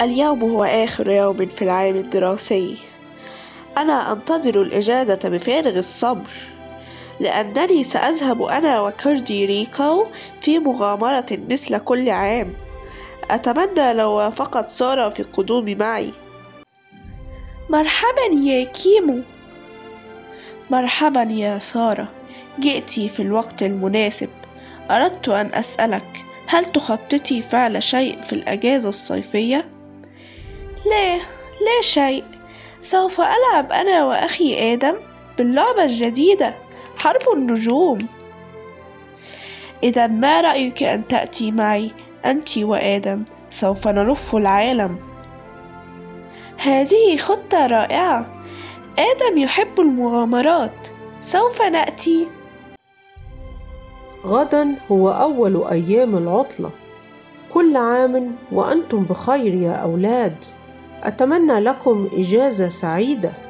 اليوم هو آخر يوم في العام الدراسي. أنا أنتظر الإجازة بفارغ الصبر لأنني سأذهب أنا وكردي ريكو في مغامرة مثل كل عام. أتمنى لو وافقت سارة في القدوم معي. مرحبا يا كيمو. مرحبا يا سارة جئت في الوقت المناسب. أردت أن أسألك هل تخططي فعل شيء في الأجازة الصيفية؟ لا لا شيء. سوف ألعب أنا وأخي آدم باللعبة الجديدة حرب النجوم. إذا ما رأيك أن تأتي معي أنت وآدم؟ سوف نلف العالم. هذه خطة رائعة. آدم يحب المغامرات. سوف نأتي. غدا هو أول أيام العطلة. كل عام وأنتم بخير يا أولاد. أتمنى لكم إجازة سعيدة.